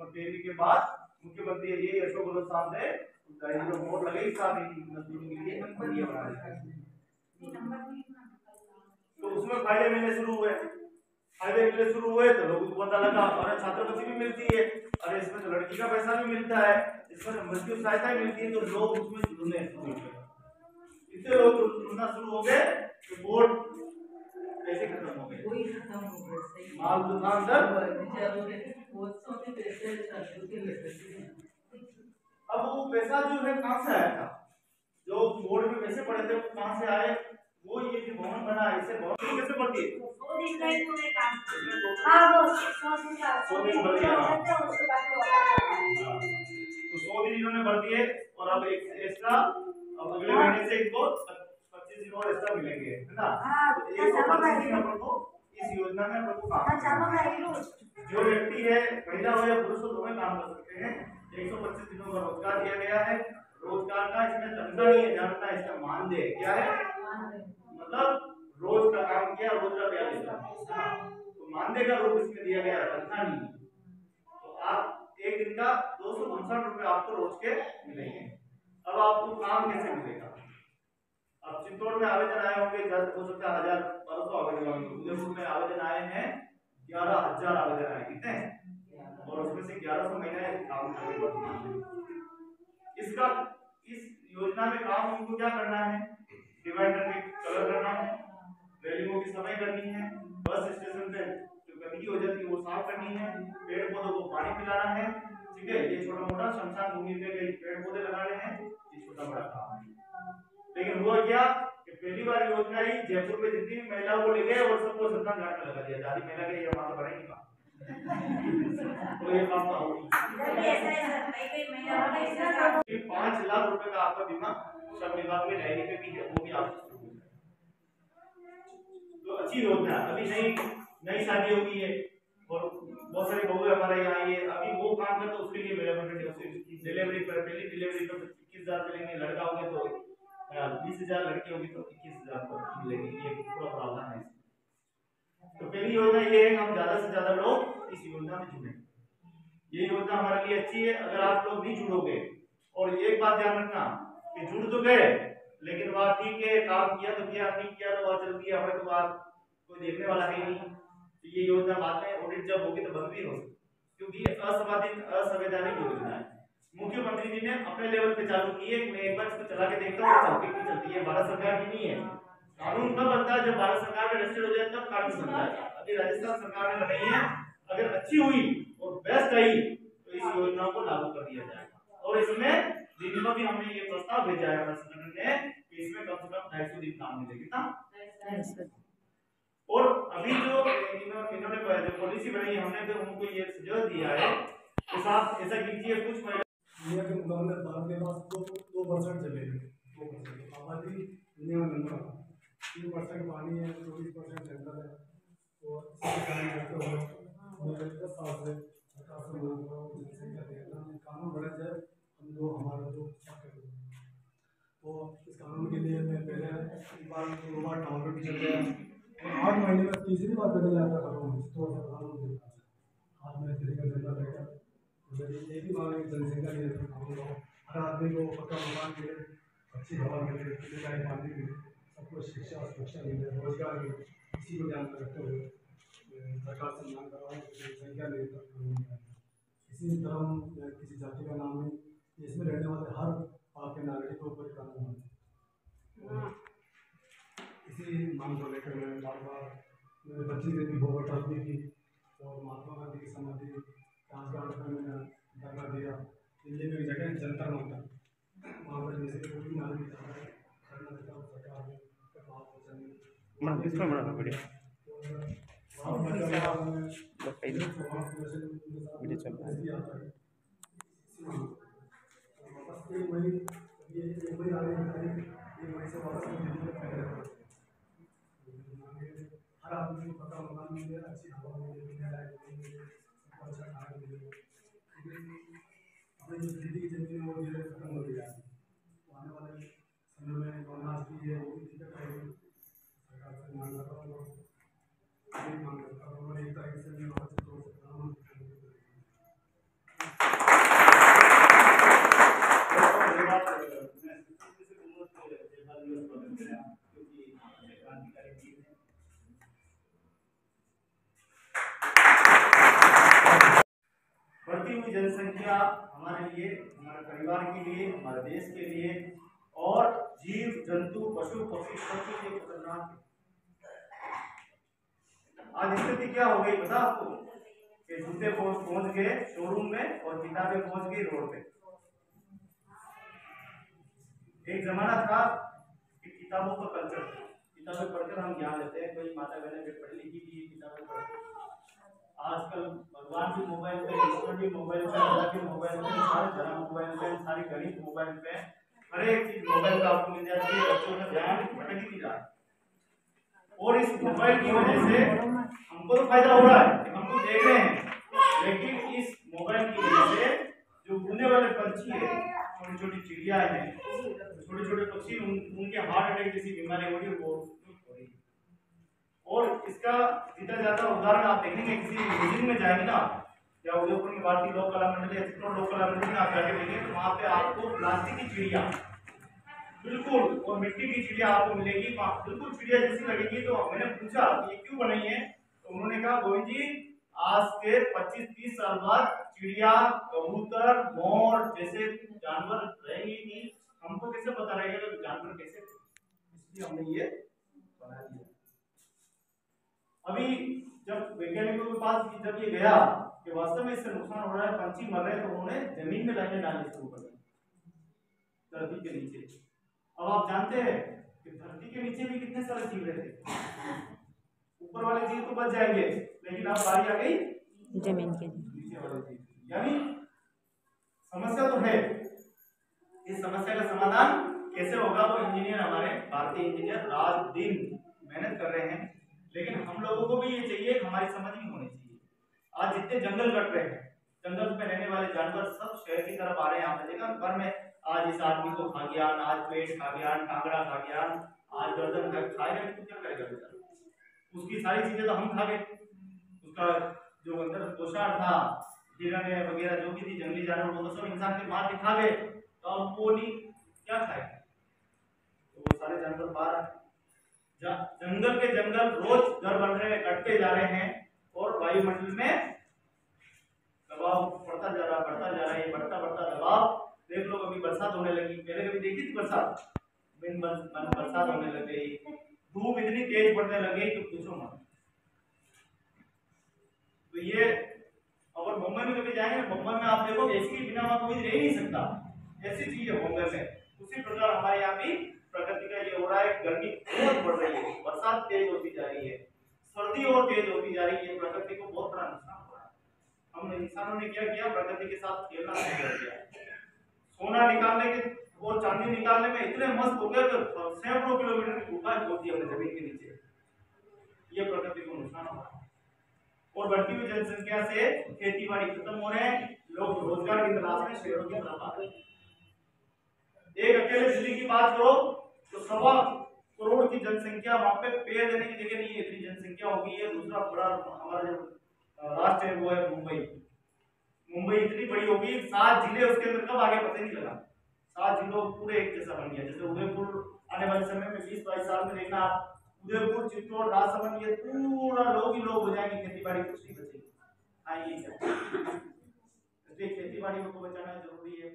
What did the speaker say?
और देने के मुख्यमंत्री ये अशोक गहलोत साहब ने जो वोट लगे इस साल मजदूरों के लिए दिया। तो उसमें फ़ायदे मिलने शुरू हुए फ़ायदे मिलने शुरू हुए तो लोगों को पता लगा अरे छात्रवृत्ति भी मिलती है। अरे इसमें तो लड़की का पैसा भी मिलता है इसमें तो मृत्यु सहायता भी मिलती है तो लोग उसमें जुड़ने शुरू हो गए। इतने लोग जुड़ना शुरू हो गए कि वोट कैसे खत्म हो गए? हो माल दुकान तक बेचारों ने वो सोचे पैसे चालू के लिए अब वो पैसा जो है कहाँ से आया था? जो बोर्ड में पैसे पड़े थे वो कहाँ से आए? वो ये जो भवन बना है इसे भवन कैसे पड़ती है? ही तो- हाँ सौ दिन हो हाँ। है है। हाँ। इन्होंने भर दिए और अब एक एक्स्ट्रा अब अगले महीने से इनको पच्चीस दिन और एक्स्ट्रा मिलेंगे है ना हाँ, तो इस योजना में अपन को हाँ, काम है। जो व्यक्ति है महिला हो या पुरुष हो दोनों काम कर सकते हैं एक सौ पच्चीस दिनों का रोज़गार दिया गया है रोज़गार का इसमें तनख्वाह नहीं है जानना इसका मानदेय क्या है मतलब रोज का काम किया रोज का ब्याज देता है मानदेय का रूप इसमें दिया गया है नहीं। तो आप एक दिन का दो सौ उनसठ रुपए आपको रोज के मिलेंगे। अब आपको काम कैसे मिलेगा? अब चित्तौड़ में आवेदन आए होंगे ज़्यादा हो सकता है हज़ार बारह सौ आवेदन होंगे। उदयपुर में आवेदन आए हैं, ग्यारह हज़ार आवेदन आए कितने और उसमें से ग्यारह सौ महीने काम इसका, इस योजना में काम उनको क्या करना है? डिवाइडर में कलर करना है। रेलिंगों की सफ़ाई करनी है। बस स्टेशन पे जो गंदगी हो जाती है वो साफ़ करनी है। पेड़ पौधों को पानी पिलाना है ठीक है? ये छोटा मोटा शमशान भूमि पे कई पेड़ पौधे लगाने हैं ये छोटा बड़ा काम है। लेकिन हुआ क्या कि पहली बार योजना ही जयपुर में जितनी भी महिलाओं को ले गए और सबको श्रद्धा घाट में लगा दिया। जारी महिला के ये माता बढ़ेगी का तो ये काम तो है महिला काम कि पाँच लाख रुपए का आपका बीमा श्रम विभाग में डायरी पे भी है वो भी आपको जाएगा तो अच्छी योजना। अभी नई नई शादी होगी है और बहुत सारी बहू हमारे यहाँ। आई है अभी वो काम करते तो उसके लिए मेरा डिलीवरी पर पहली डिलीवरी तो इक्कीस हज़ार मिलेंगे लड़का होगा तो बीस हज़ार, लड़की होगी तो इक्कीस हज़ार मिलेंगे ये पूरा प्रावधान है तो पहली योजना ये है कि हम ज़्यादा से ज़्यादा लोग इस योजना में जुड़े। ये योजना हमारे लिए अच्छी है। अगर आप लोग नहीं जुड़ोगे, और एक बात ध्यान रखना कि जुड़ तो गए लेकिन वह ठीक है, काम किया तो किया नहीं किया तो वह चल गया हमें तो बात कोई देखने वाला है नहीं। तो ये योजना में ऑडिट जब होगी तो बंद भी हो क्योंकि असंवादित असंवैधानिक योजना है। मुख्यमंत्री जी ने अपने लेवल पे चालू की है, मैं एक बार इसको चला के देखता हूँ चलती की चलती है, भारत सरकार की नहीं है। कानून कब बनता है? जब भारत सरकार में रजिस्टर्ड हो जाए, तब कानून बनता है। अभी राजस्थान सरकार ने बनाई है। अगर अच्छी हुई और बेस्ट आई तो इस योजना को लागू कर दिया जाएगा। और इसमें दिल्ली में भी हमने ये प्रस्ताव भेजा है संगठन ने कि इसमें कम से कम ढाई सौ दिन काम मिले कितना और अभी जो इन्हों- इन्होंने जो पॉलिसी बनाई हमने तो उनको ये सुझाव दिया है कि साहब ऐसा कीजिए कुछ महिला के मुकाबले भारत के पास दो दो परसेंट ज़मीन है। दो परसेंट आबादी दुनिया में नंबर तीन परसेंट पानी है चौबीस परसेंट जंगल है। और इसी कारण करते हुए मेरे दस साल से सरकार से मांग रहा हूँ जनसंख्या कानून बने जाए हम लोग हमारे जो छात्र हैं। तो इस कानून के लिए मैं पहले एक बार दो बार टाउन पे भी चल गया। आठ महीने में तीसरी बार बदल जाता कानून तो ऐसा कानून देता है हाथ में तरीका डंडा एक ही है कि जनसंख्या के लिए हर आदमी को पक्का मकान मिले अच्छी हवा मिले का पानी मिले सबको शिक्षा, सुरक्षा मिले रोज़गार मिले इसी को ध्यान में रखते हुए सरकार से मांग कर रहा हूँ जनसंख्या नियंत्रण कानून बनाए किसी जाति का नाम नहीं इसमें रहने वाले हर पाक के नागरिकों पर कानून बने इसी मांग को लेकर मैं बार बार मेरे बच्चे से भी बहुत टालने की और महात्मा गांधी की समाधि ट्रांसप्लांट में मैंने धरना दिया। दिल्ली में एक जगह है जंतर मंतर वहाँ पर जैसे कोई भी नागरिक जाता है धरना देता हूँ सरकार में वीडियो। वहाँ रहा है। है। ये की से वापस हैं हर आदमी को पता मकान मिले अच्छी हवा मिले पीने मिले अच्छा खाना मिले अपनी जो खेती की ज़मीन है वो धीरे खत्म हो तो आने वाले समय में जो अनाज की है वो भी दिक्कत आएगी सरकार से मांग कर रहा हूँ यही मांग करता हूँ और एक तारीख से मैं वहाँ से तो प्रधानमंत्री करने को करेंगे बढ़ती हुई जनसंख्या हमारे लिए, हमारे परिवार के लिए, हमारे देश के लिए और जीव, जंतु, पशु, पक्षी, सबके लिए खतरनाक है। आज स्थिति क्या हो गई पता आपको? कि जूते पहुँच गए शोरूम में और किताबें पहुँच गई रोड पे। एक जमाना था कि किताबों का कल्चर था। किताबें पढ़कर हम ज्ञान लेते हैं, कोई माता बहने भी पढ़ लिखी थी, किताबें पढ़ आजकल भगवान भी मोबाइल पे ईश्वर भी मोबाइल पे अल्लाह भी मोबाइल पे सारे धर्म मोबाइल पे सारी गणित मोबाइल पे हर एक चीज़ मोबाइल पे आपको मिल जाती है बच्चों का ध्यान भटक ही रहा। और इस मोबाइल की वजह से हमको तो फ़ायदा हो रहा है हम तो देख रहे हैं लेकिन इस मोबाइल की वजह से जो उड़ने वाले पंछी है छोटी छोटी चिड़िया है छोटे छोटे पक्षी उन, उनके हार्ट अटैक जैसी बीमारी हो रही है वो हो रही है। और इसका सीधा जाता उदाहरण आप देखेंगे किसी म्यूज़ियम में जाएँगे ना, या उदयपुर की भारतीय लोक कला मंडली या चित्तौड़ लोक कला मंडली में आप जाके देखेंगे तो वहाँ पे आपको प्लास्टिक की चिड़िया, बिल्कुल, और मिट्टी की चिड़िया आपको मिलेगी। बिल्कुल चिड़िया जैसी लगेगी। तो मैंने पूछा, ये क्यों बनाई है? तो उन्होंने कहा, गोविंद जी, आज से 25-30 साल बाद चिड़िया, कबूतर, मोर जैसे जानवर रहेंगे नहीं। हमको कैसे पता रहेगा जानवर कैसे इसलिए हमने ये बना दिया। अभी जब वैज्ञानिकों के पास जब ये गया कि वास्तव में इससे नुकसान हो रहा है पंछी मर रहे हैं तो उन्होंने ज़मीन में लाइनें डालनी शुरू कर दी धरती के नीचे। अब आप जानते हैं कि धरती के नीचे भी कितने सारे जीव रहते ऊपर वाले जीव तो बच जाएँगे लेकिन अब बारी आ गई। ज़मीन के नीचे। वाले जीव। यानी समस्या तो है। इस समस्या का समाधान कैसे होगा वो इंजीनियर हमारे भारतीय इंजीनियर रात दिन मेहनत कर रहे हैं। लेकिन हम लोगों को भी ये चाहिए, हमारी समझ नहीं होनी चाहिए। आज जितने जंगल कट रहे हैं, जंगल में रहने वाले जानवर सब शहर की तरफ़ आ रहे हैं आपने देखा घर में आज इस आदमी को खा गया, आज पेट खा गया टांगड़ा खा गया, आज गर्दन खा नहीं तो क्या करेगा बेचारा। उसकी सारी चीज़ें तो हम खा गए। उसका जो अंदर पोषण था हिरण वगैरह जो भी थी, जंगली जानवर, वो तो सब इंसान के मार के खा गए। तो अब वो नहीं, क्या खाएगा? तो वो सारे जानवर बाहर जंगल के जंगल रोज घर बन रहे हैं कटते जा रहे हैं और वायुमंडल में दबाव बढ़ता जा रहा, बढ़ता जा रहा है बढ़ता बढ़ता दबाव। देख लो, अभी बरसात होने लगी। पहले कभी देखी थी बरसात? बरसात होने लग गई। धूप इतनी तेज पड़ने लग तो पूछो मत। तो ये अगर मुंबई में कभी जाएँगे? मुंबई में आप देखो एसी के बिना वहाँ कोई रह नहीं सकता। ऐसी चीज़ है मुंबई में। उसी प्रकार हमारे यहाँ भी प्रकृति का ये हो रहा है, गर्मी बहुत बढ़ रही है, बरसात तेज होती जा रही है, सर्दी और तेज होती जा रही है प्रकृति को बहुत बड़ा नुकसान हो रहा है। हम इंसानों ने क्या किया? प्रकृति के साथ खेलना शुरू कर दिया। सोना निकालने के और चांदी निकालने में इतने मस्त हो गए कि सैकड़ों किलोमीटर की गुफाएँ खोद दी हमने ज़मीन के नीचे। ये प्रकृति को नुकसान हो रहा है। और बढ़ती हुई जनसंख्या से खेती बाड़ी खत्म हो रहे हैं, लोग रोज़गार की तलाश में शहरों की तरफ़ आ रहे हैं। एक अकेले दिल्ली की बात करो तो सवा करोड़ की जनसंख्या वहाँ पे पेड़ देने की जगह नहीं है, इतनी जनसंख्या हो गई है। दूसरा बड़ा हमारा जो राष्ट्र है, वो है मुंबई। मुंबई इतनी बड़ी हो गई, सात ज़िले उसके अंदर कब आगे पता नहीं लगा। सात जिलों पूरे एक जैसा बन गया। जैसे उदयपुर आने वाले समय में बीस बाईस साल में देखना, उदयपुर, चित्तौड़, राजसमंद, ये पूरा लोग ही लोग हो जाएँगे खेती बाड़ी कुछ नहीं बचेगी। हाँ ये खेती बाड़ी को बचाना ज़रूरी है